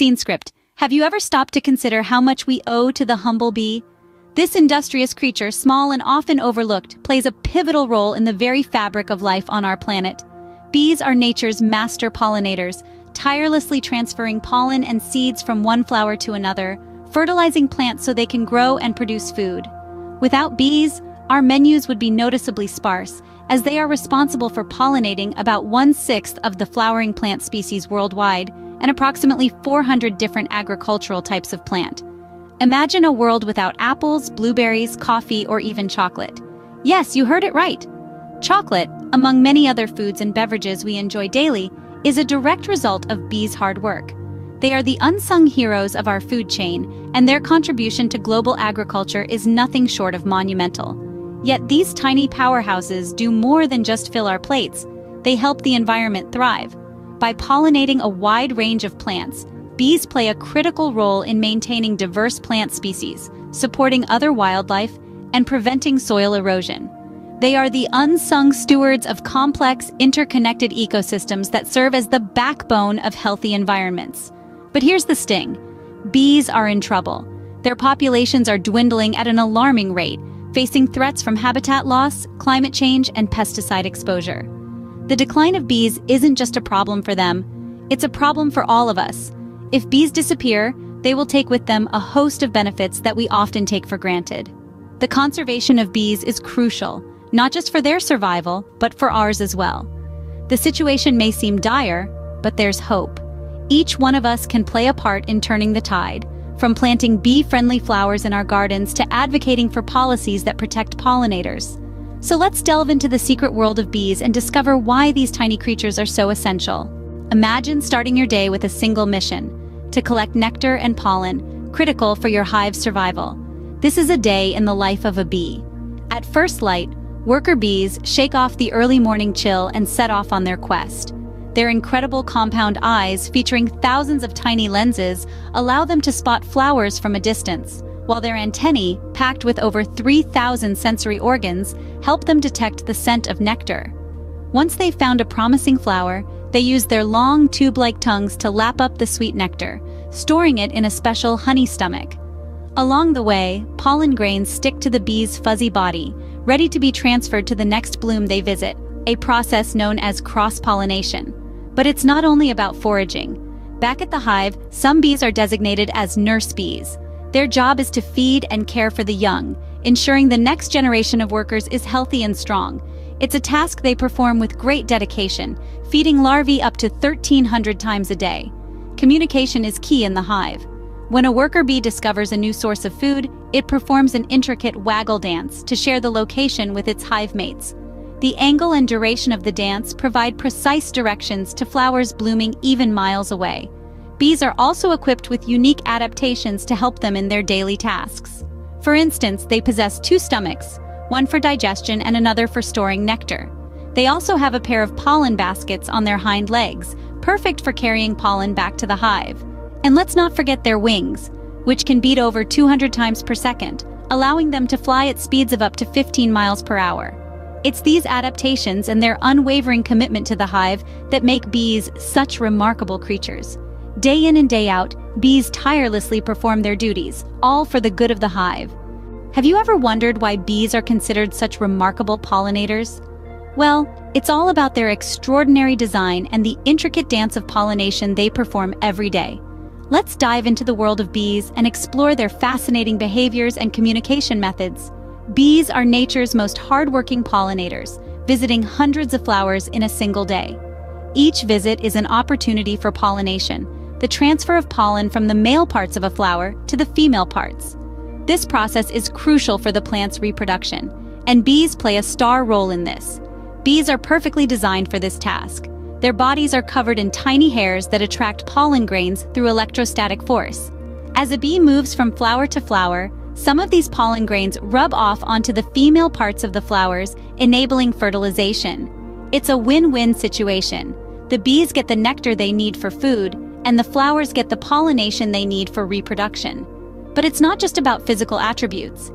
Scene script. Have you ever stopped to consider how much we owe to the humble bee? This industrious creature, small and often overlooked, plays a pivotal role in the very fabric of life on our planet. Bees are nature's master pollinators, tirelessly transferring pollen and seeds from one flower to another, fertilizing plants so they can grow and produce food. Without bees, our menus would be noticeably sparse, as they are responsible for pollinating about one-sixth of the flowering plant species worldwide and approximately 400 different agricultural types of plant. Imagine a world without apples, blueberries, coffee, or even chocolate. Yes, you heard it right. Chocolate, among many other foods and beverages we enjoy daily, is a direct result of bees' hard work. They are the unsung heroes of our food chain, and their contribution to global agriculture is nothing short of monumental. Yet these tiny powerhouses do more than just fill our plates. They help the environment thrive. By pollinating a wide range of plants, bees play a critical role in maintaining diverse plant species, supporting other wildlife, and preventing soil erosion. They are the unsung stewards of complex, interconnected ecosystems that serve as the backbone of healthy environments. But here's the sting. Bees are in trouble. Their populations are dwindling at an alarming rate, facing threats from habitat loss, climate change, and pesticide exposure. The decline of bees isn't just a problem for them, it's a problem for all of us. If bees disappear, they will take with them a host of benefits that we often take for granted. The conservation of bees is crucial, not just for their survival, but for ours as well. The situation may seem dire, but there's hope. Each one of us can play a part in turning the tide, from planting bee-friendly flowers in our gardens to advocating for policies that protect pollinators. So let's delve into the secret world of bees and discover why these tiny creatures are so essential. Imagine starting your day with a single mission, to collect nectar and pollen, critical for your hive's survival. This is a day in the life of a bee. At first light, Worker bees shake off the early morning chill and set off on their quest. Their incredible compound eyes, featuring thousands of tiny lenses, allow them to spot flowers from a distance, while their antennae, packed with over 3,000 sensory organs, help them detect the scent of nectar. Once they've found a promising flower, they use their long tube-like tongues to lap up the sweet nectar, storing it in a special honey stomach. Along the way, pollen grains stick to the bee's fuzzy body, ready to be transferred to the next bloom they visit, a process known as cross-pollination. But it's not only about foraging. Back at the hive, some bees are designated as nurse bees. Their job is to feed and care for the young, ensuring the next generation of workers is healthy and strong. It's a task they perform with great dedication, feeding larvae up to 1,300 times a day. Communication is key in the hive. When a worker bee discovers a new source of food, it performs an intricate waggle dance to share the location with its hive mates. The angle and duration of the dance provide precise directions to flowers blooming even miles away. Bees are also equipped with unique adaptations to help them in their daily tasks. For instance, they possess two stomachs, one for digestion and another for storing nectar. They also have a pair of pollen baskets on their hind legs, perfect for carrying pollen back to the hive. And let's not forget their wings, which can beat over 200 times per second, allowing them to fly at speeds of up to 15 miles per hour. It's these adaptations and their unwavering commitment to the hive that make bees such remarkable creatures. Day in and day out, bees tirelessly perform their duties, all for the good of the hive. Have you ever wondered why bees are considered such remarkable pollinators? Well, it's all about their extraordinary design and the intricate dance of pollination they perform every day. Let's dive into the world of bees and explore their fascinating behaviors and communication methods. Bees are nature's most hardworking pollinators, visiting hundreds of flowers in a single day. Each visit is an opportunity for pollination, the transfer of pollen from the male parts of a flower to the female parts. This process is crucial for the plant's reproduction, and bees play a star role in this. Bees are perfectly designed for this task. Their bodies are covered in tiny hairs that attract pollen grains through electrostatic force. As a bee moves from flower to flower, some of these pollen grains rub off onto the female parts of the flowers, enabling fertilization. It's a win-win situation. The bees get the nectar they need for food, and the flowers get the pollination they need for reproduction. But it's not just about physical attributes.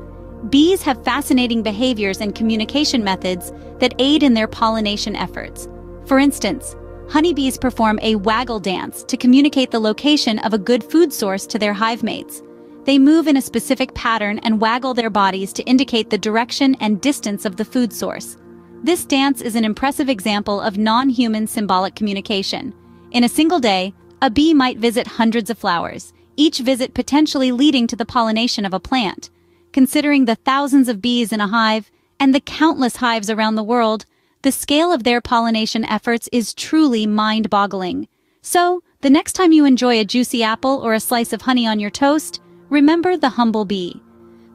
Bees have fascinating behaviors and communication methods that aid in their pollination efforts. For instance, honeybees perform a waggle dance to communicate the location of a good food source to their hive mates. They move in a specific pattern and waggle their bodies to indicate the direction and distance of the food source. This dance is an impressive example of non-human symbolic communication. In a single day, a bee might visit hundreds of flowers, each visit potentially leading to the pollination of a plant. Considering the thousands of bees in a hive and the countless hives around the world, the scale of their pollination efforts is truly mind-boggling. So, the next time you enjoy a juicy apple or a slice of honey on your toast, Remember the humble bee.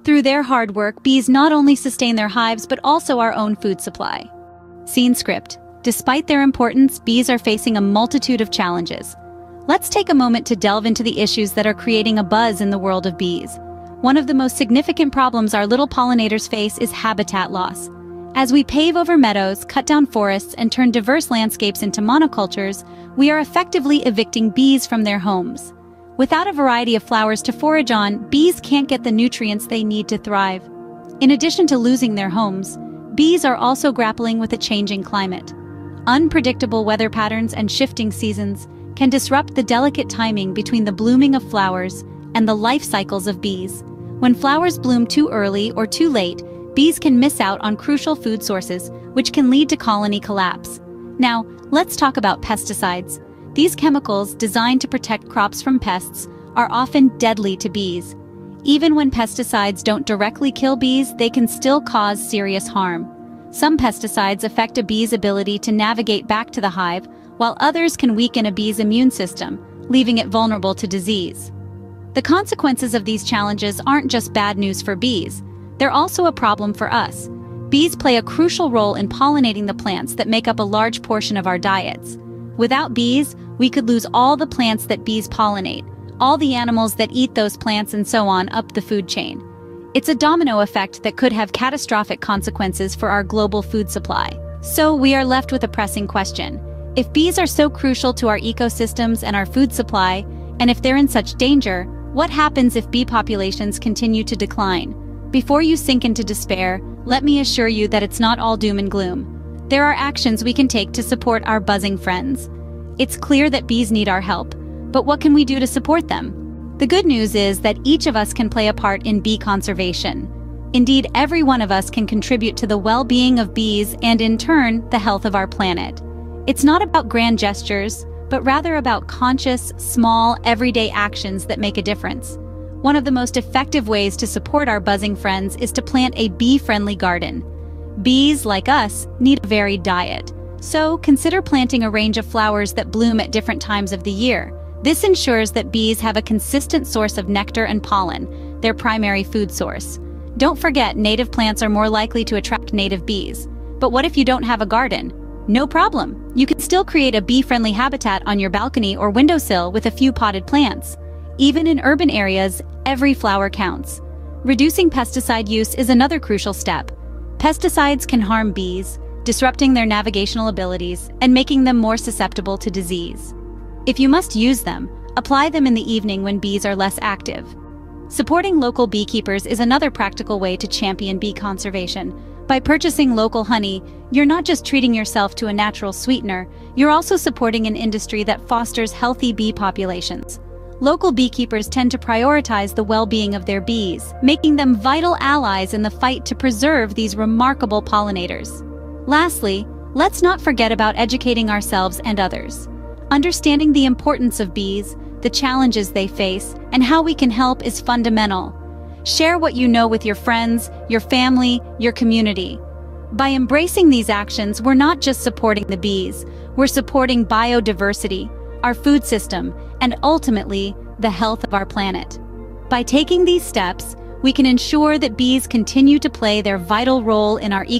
Through their hard work, bees not only sustain their hives but also our own food supply. Scene script. Despite their importance, bees are facing a multitude of challenges. Let's take a moment to delve into the issues that are creating a buzz in the world of bees. One of the most significant problems our little pollinators face is habitat loss. As we pave over meadows, cut down forests, and turn diverse landscapes into monocultures, we are effectively evicting bees from their homes. Without a variety of flowers to forage on, bees can't get the nutrients they need to thrive. In addition to losing their homes, bees are also grappling with a changing climate. Unpredictable weather patterns and shifting seasons can disrupt the delicate timing between the blooming of flowers and the life cycles of bees. When flowers bloom too early or too late, bees can miss out on crucial food sources, which can lead to colony collapse. Now, let's talk about pesticides. These chemicals, designed to protect crops from pests, are often deadly to bees. Even when pesticides don't directly kill bees, they can still cause serious harm. Some pesticides affect a bee's ability to navigate back to the hive, while others can weaken a bee's immune system, leaving it vulnerable to disease. The consequences of these challenges aren't just bad news for bees, they're also a problem for us. Bees play a crucial role in pollinating the plants that make up a large portion of our diets. Without bees, we could lose all the plants that bees pollinate, all the animals that eat those plants and so on up the food chain. It's a domino effect that could have catastrophic consequences for our global food supply. So we are left with a pressing question. If bees are so crucial to our ecosystems and our food supply, and if they're in such danger, what happens if bee populations continue to decline? Before you sink into despair, let me assure you that it's not all doom and gloom there are actions we can take to support our buzzing friends. It's clear that bees need our help, but what can we do to support them? The good news is that each of us can play a part in bee conservation. Indeed, every one of us can contribute to the well-being of bees and, in turn, the health of our planet. It's not about grand gestures, but rather about conscious, small, everyday actions that make a difference. One of the most effective ways to support our buzzing friends is to plant a bee-friendly garden. Bees, like us, need a varied diet, so consider planting a range of flowers that bloom at different times of the year. This ensures that bees have a consistent source of nectar and pollen, their primary food source. Don't forget, native plants are more likely to attract native bees. But what if you don't have a garden? No problem. You can still create a bee-friendly habitat on your balcony or windowsill with a few potted plants. Even in urban areas, every flower counts. Reducing pesticide use is another crucial step. Pesticides can harm bees, disrupting their navigational abilities and making them more susceptible to disease. If you must use them, apply them in the evening when bees are less active. Supporting local beekeepers is another practical way to champion bee conservation. By purchasing local honey, you're not just treating yourself to a natural sweetener, you're also supporting an industry that fosters healthy bee populations. Local beekeepers tend to prioritize the well-being of their bees, making them vital allies in the fight to preserve these remarkable pollinators. Lastly, let's not forget about educating ourselves and others. Understanding the importance of bees, the challenges they face, and how we can help is fundamental. Share what you know with your friends, your family, your community. By embracing these actions, we're not just supporting the bees, we're supporting biodiversity, our food system, and ultimately, the health of our planet. By taking these steps, we can ensure that bees continue to play their vital role in our ecosystem